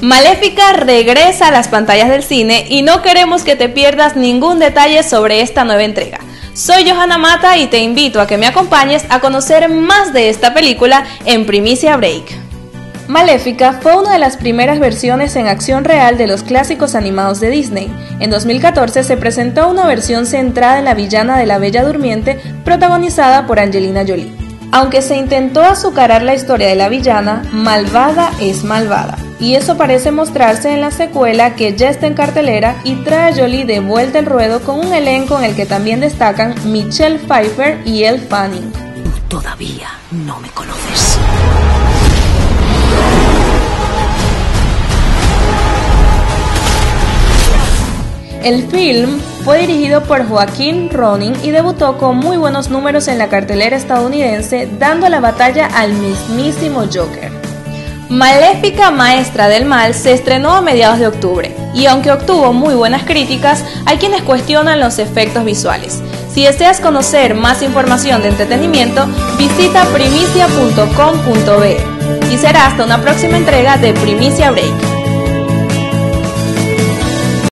Maléfica regresa a las pantallas del cine y no queremos que te pierdas ningún detalle sobre esta nueva entrega. Soy Johanna Mata y te invito a que me acompañes a conocer más de esta película en Primicia Break. Maléfica fue una de las primeras versiones en acción real de los clásicos animados de Disney. En 2014 se presentó una versión centrada en la villana de la Bella Durmiente protagonizada por Angelina Jolie. Aunque se intentó azucarar la historia de la villana, malvada es malvada. Y eso parece mostrarse en la secuela que ya está en cartelera y trae a Jolie de vuelta al ruedo con un elenco en el que también destacan Michelle Pfeiffer y Elle Fanning. Todavía no me conoces. El film fue dirigido por Joaquín Ronin y debutó con muy buenos números en la cartelera estadounidense, dando la batalla al mismísimo Joker. Maléfica Maestra del Mal se estrenó a mediados de octubre y aunque obtuvo muy buenas críticas, hay quienes cuestionan los efectos visuales. Si deseas conocer más información de entretenimiento, visita primicia.com.be y será hasta una próxima entrega de Primicia Break.